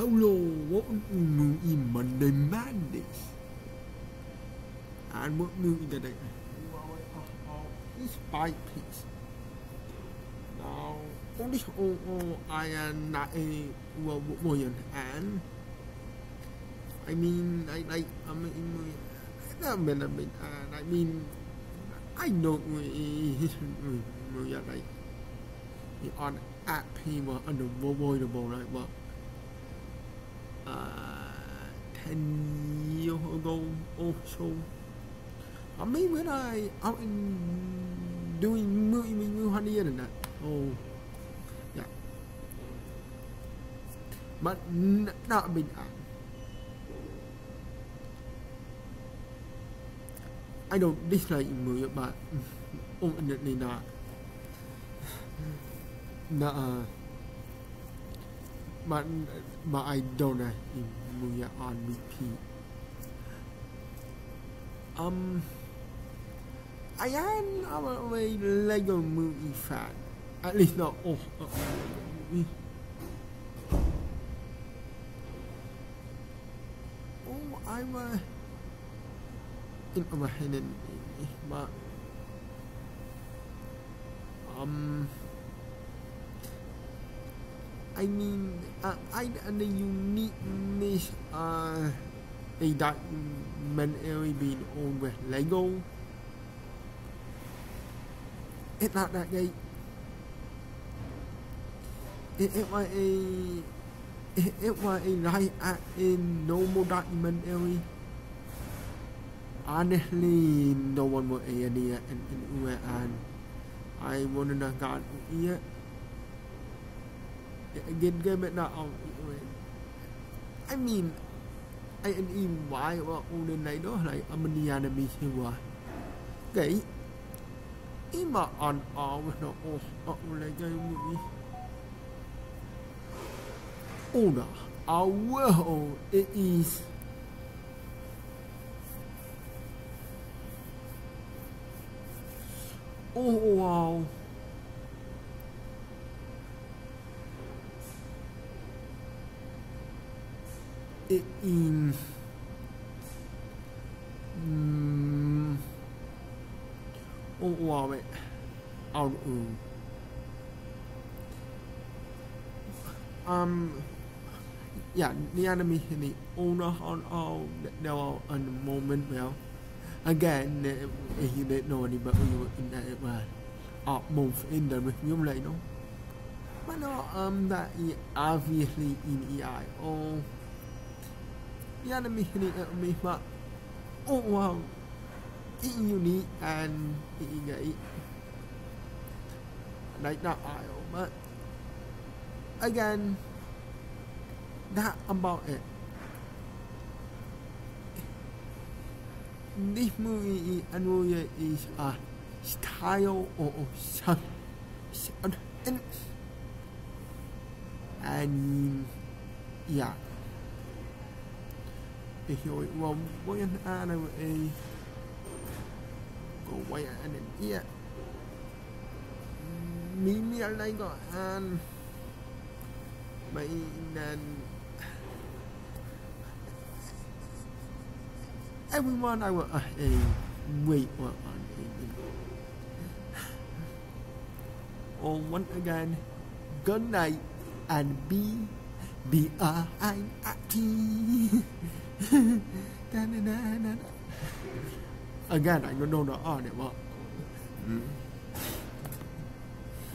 Hello, welcome to Monday Madness. And what did I? It's five piece. Now, only oh, oh, I am not a William and I mean, I like, I mean, I mean, I mean, I mean, I we are like, on at people unavoidable, right? But ago or so. I mean, when I out in doing movie, movie honey and that. Oh, yeah. But n- not big art. I don't dislike movie, but ultimately not. Not, uh, but but I don't uh, movie on repeat. Um, I am I'm a Lego movie fan. At least not all the movie. Oh, I'm a in my head, but um. I mean, uh, I the uniqueness uh, a documentary being owned with Lego. It's not that great. It, it was a it, it was a light at a normal documentary. Honestly, no one would a idea and and I wanted to got yet again game it not on I mean ai anh im hoài và u đến này đó lại Armenia là bị hiệu quả cái ý mà on on nó ô ô lại cái gì oh no oh well it is oh wow in um, wow out um, um yeah the enemy the owner on all there are a moment well. Again he didn't know any but we were in that well uh, move in the review like no but no um that obviously in EI oh yan mi hini mi ma oh wow i uni and i gay like that I but again that about it. This movie movie is a style or some and and yeah em ia mi mi ở đây có an mấy nên everyone I will uh, wait on oh once again good night and be B R I T Again, I don't know the art. Mm.